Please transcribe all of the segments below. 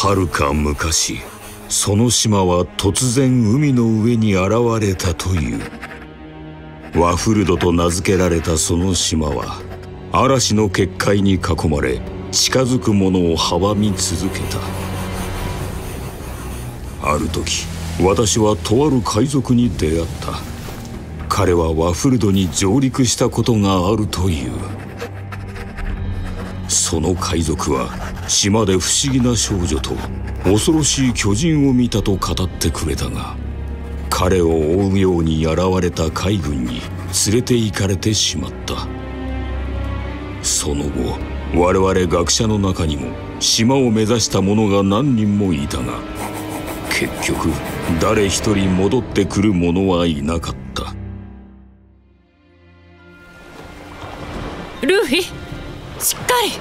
はるか昔その島は突然海の上に現れたという。ワフルドと名付けられたその島は嵐の結界に囲まれ近づく者を阻み続けた。ある時私はとある海賊に出会った。彼はワフルドに上陸したことがあるという。その海賊は島で不思議な少女と恐ろしい巨人を見たと語ってくれたが彼を追うように現れた海軍に連れて行かれてしまった。その後我々学者の中にも島を目指した者が何人もいたが結局誰一人戻ってくる者はいなかった。ルフィしっかり。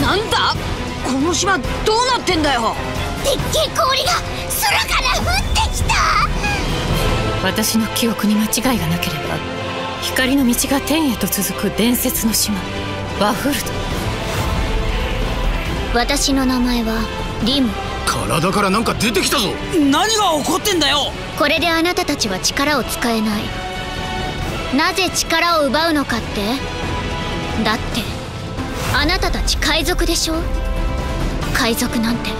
なんだ？この島どうなってんだよ。でっけえ氷が空から降ってきた。私の記憶に間違いがなければ光の道が天へと続く伝説の島ワフルド私の名前はリム。体からなんか出てきたぞ。何が起こってんだよこれであなたたちは力を使えない。なぜ力を奪うのかって？だってあなたたち海賊でしょ？海賊なんて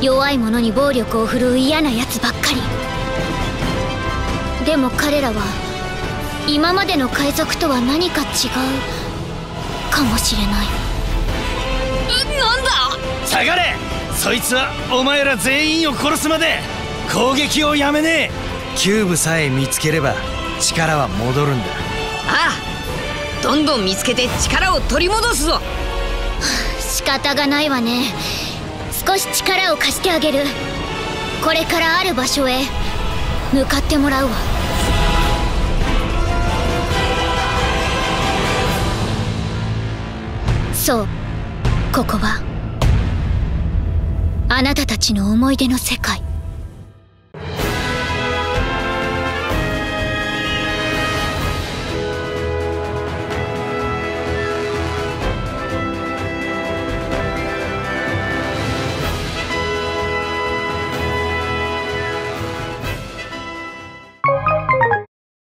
弱い者に暴力を振るう嫌なやつばっかり。でも彼らは今までの海賊とは何か違うかもしれない。なんだ？下がれ！そいつはお前ら全員を殺すまで攻撃をやめねえ。キューブさえ見つければ力は戻るんだ。ああどんどん見つけて力を取り戻すぞ。仕方がないわね。少し力を貸してあげる。これからある場所へ向かってもらうわ。そうここは。あなたたちの思い出の世界